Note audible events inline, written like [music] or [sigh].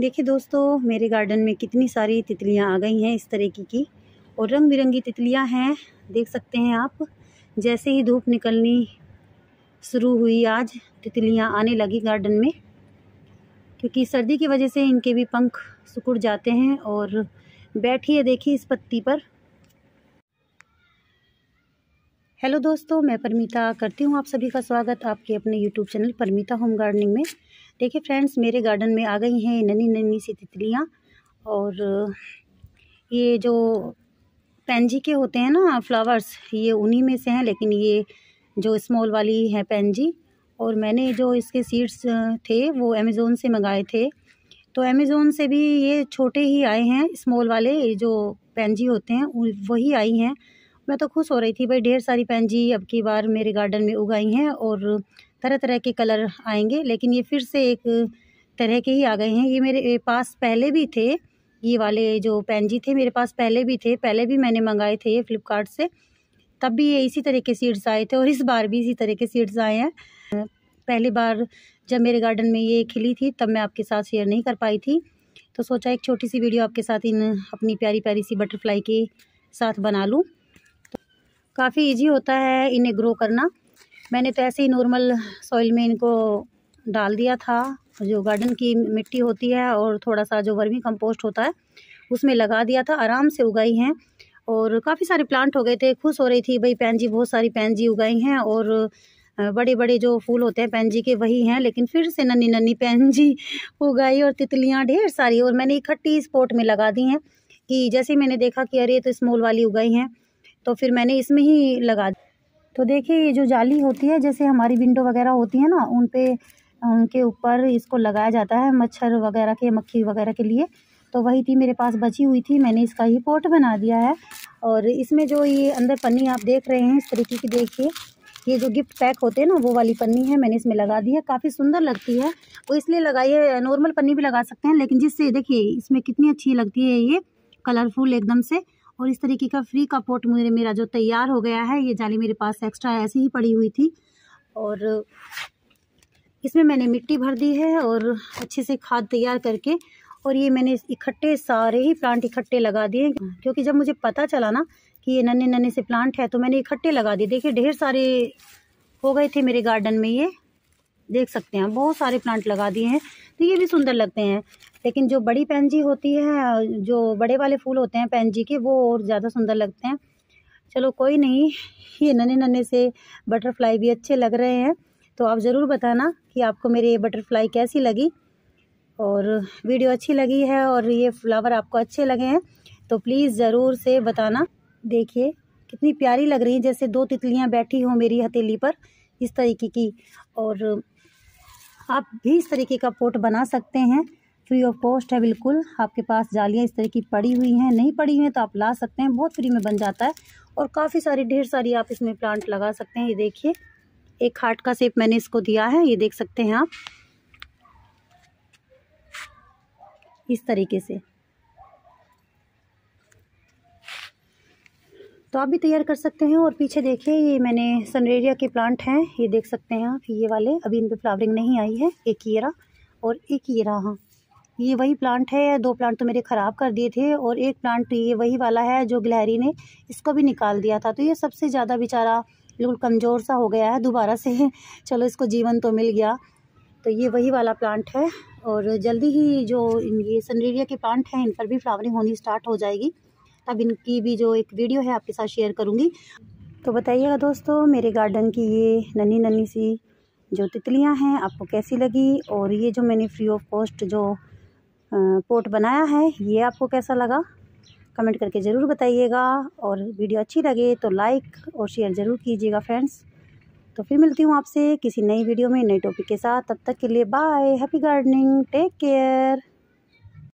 देखिए दोस्तों, मेरे गार्डन में कितनी सारी तितलियाँ आ गई हैं इस तरीके की। और रंग बिरंगी तितलियाँ हैं, देख सकते हैं आप। जैसे ही धूप निकलनी शुरू हुई, आज तितलियाँ आने लगी गार्डन में। क्योंकि सर्दी की वजह से इनके भी पंख सुकुड़ जाते हैं और बैठिए देखिए इस पत्ती पर। हेलो दोस्तों, मैं परमीता करती हूँ आप सभी का स्वागत आपके अपने YouTube channel Paramita home gardening में। देखिए फ्रेंड्स मेरे गार्डन में आ गई हैं नन्ही नन्ही सी तितलियाँ और ये जो पेंजी के होते हैं ना फ्लावर्स ये उन्हीं में से हैं, लेकिन ये जो स्मॉल वाली है पेंजी और मैंने जो इसके सीड्स थे, वो अमेज़ोन से मंगाए थे। तो अमेज़ोन से भी ये छोटे ही आए हैं स्मॉल वाले जो पेंजी होते हैं वही आई हैं। मैं तो खुश हो रही थी, भाई ढेर सारी पेंजी अब की बार मेरे गार्डन में उगाई हैं और तरह तरह के कलर आएँगे, लेकिन ये फिर से एक तरह के ही आ गए हैं। ये मेरे पास पहले भी थे, ये वाले जो पेंजी थे मेरे पास पहले भी थे, पहले भी मैंने मंगाए थे ये फ्लिपकार्ट से। तब भी ये इसी तरह के सीड्स आए थे और इस बार भी इसी तरह के सीड्स आए हैं। पहली बार जब मेरे गार्डन में ये खिली थी, तब मैं आपके साथ शेयर नहीं कर पाई थी। तो सोचा एक छोटी सी वीडियो आपके साथ इन अपनी प्यारी प्यारी सी बटरफ्लाई के साथ बना लूँ। तो काफ़ी ईजी होता है इन्हें ग्रो करना। मैंने तो ऐसे ही नॉर्मल सॉइल में इनको डाल दिया था। जो गार्डन की मिट्टी होती है और थोड़ा सा जो वर्मी कंपोस्ट होता है, उसमें लगा दिया था। आराम से उगाई हैं और काफ़ी सारे प्लांट हो गए थे। खुश हो रही थी, भाई पैनजी बहुत सारी पैनजी उगाई हैं। और बड़े बड़े जो फूल होते हैं पैनजी के वही हैं, लेकिन फिर से नन्नी नन्नी पैनजी उगाई और तितलियाँ ढेर सारी। और मैंने इकट्ठी स्पॉट में लगा दी हैं कि जैसे मैंने देखा कि अरे तो स्मॉल वाली उगाई हैं तो फिर मैंने इसमें ही लगा दी तो देखिए, ये जो जाली होती है, जैसे हमारी विंडो वगैरह होती है ना, उन पे, उनके ऊपर इसको लगाया जाता है मच्छर वगैरह के, मक्खी वगैरह के लिए। तो वही थी, मेरे पास बची हुई थी, मैंने इसका ही पोर्ट बना दिया है। और इसमें जो ये अंदर पन्नी आप देख रहे हैं, इस तरीके की देखिए, ये जो गिफ्ट पैक होते हैं ना, वो वाली पन्नी है, मैंने इसमें लगा दी है। काफ़ी सुंदर लगती है। वो इसलिए लगाई है नॉर्मल पन्नी भी लगा सकते हैं, लेकिन जिससे, देखिए, इसमें कितनी अच्छी लगती है ये कलरफुल एकदम से। और इस तरीके का फ्री का पोट मेरे, मेरा जो तैयार हो गया है, ये जाली मेरे पास एक्स्ट्रा ऐसी ही पड़ी हुई थी। और इसमें मैंने मिट्टी भर दी है और अच्छे से खाद तैयार करके, और ये मैंने इकट्ठे सारे ही प्लांट इकट्ठे लगा दिए क्योंकि जब मुझे पता चला ना कि ये नन्हे नन्हे से प्लांट है तो मैंने इकट्ठे लगा दिए। देखिए, ढेर सारे हो गए थे मेरे गार्डन में ये। देख सकते हैं बहुत सारे प्लांट लगा दिए हैं तो ये भी सुंदर लगते हैं। लेकिन जो बड़ी पैंजी होती है, जो बड़े वाले फूल होते हैं पैंजी के, वो और ज़्यादा सुंदर लगते हैं। चलो कोई नहीं, ये नन्हे नन्हे से बटरफ्लाई भी अच्छे लग रहे हैं। तो आप ज़रूर बताना कि आपको मेरे ये बटरफ्लाई कैसी लगी। और वीडियो अच्छी लगी है और ये फ्लावर आपको अच्छे लगे हैं तो प्लीज़ ज़रूर से बताना। देखिए, कितनी प्यारी लग रही है, जैसे दो तितलियाँ बैठी हों मेरी हथेली पर, इस तरीके की। और आप भी इस तरीके का पोट बना सकते हैं। फ्री ऑफ़ कॉस्ट है, बिल्कुल। आपके पास जालियाँ इस तरह की पड़ी हुई हैं, नहीं पड़ी हुई हैं तो आप ला सकते हैं, बहुत फ्री में बन जाता है। और काफ़ी सारी, ढेर सारी आप इसमें प्लांट लगा सकते हैं, ये देखिए। एक हार्ट का सेप मैंने इसको दिया है, ये देख सकते हैं आप। इस तरीके से। तो आप भी तैयार कर सकते हैं, और पीछे देखिए, ये मैंने सनरेरिया के प्लांट हैं, ये देख सकते हैं आप, ये वाले। अभी इन पर फ्लावरिंग नहीं आई है, एक ये रहा और एक ये रहा हाँ। ये वही प्लांट है, दो प्लांट तो मेरे ख़राब कर दिए थे और एक प्लांट ये वही वाला है जो गिलहरी ने इसको भी निकाल दिया था। तो ये सबसे ज़्यादा बेचारा बिल्कुल कमज़ोर सा हो गया है, दोबारा से [laughs] चलो इसको जीवन तो मिल गया। तो ये वही वाला प्लांट है और जल्दी ही जो ये सनरेरिया के प्लांट हैं, इन पर भी फ्लावरिंग होनी स्टार्ट हो जाएगी। तब इनकी भी जो एक वीडियो है, आपके साथ शेयर करूँगी। तो बताइएगा दोस्तों, मेरे गार्डन की ये नन्ही नन्ही सी जो तितलियाँ हैं, आपको कैसी लगी? और ये जो मैंने फ्री ऑफ़ कॉस्ट जो पोट बनाया है, ये आपको कैसा लगा? कमेंट करके ज़रूर बताइएगा और वीडियो अच्छी लगे तो लाइक और शेयर ज़रूर कीजिएगा फ्रेंड्स। तो फिर मिलती हूँ आपसे किसी नई वीडियो में नए टॉपिक के साथ। तब तक के लिए bye, happy gardening, take care.